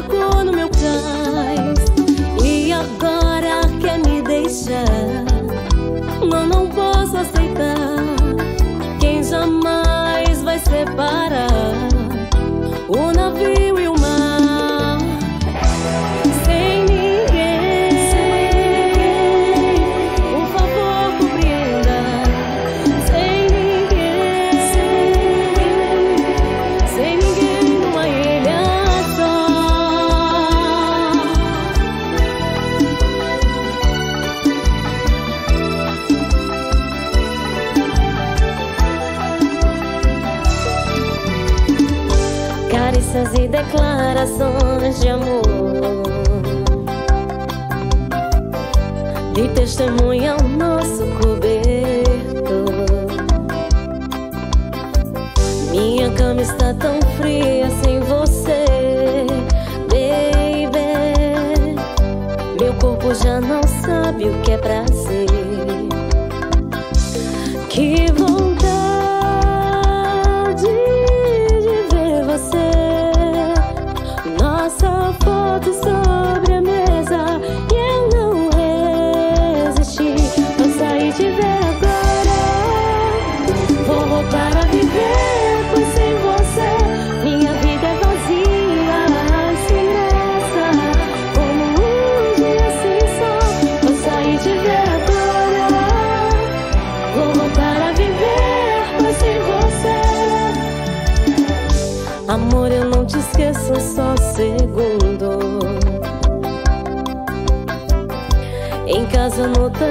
aku Carícias e declarações de amor. De testemunha o nosso cobertor Minha cama está tão fria sem você, baby. Meu corpo já não sabe o que é prazer Vou voltar a viver, pois sem você. Amor, eu não te esqueço só segundo. Em casa, no trabalho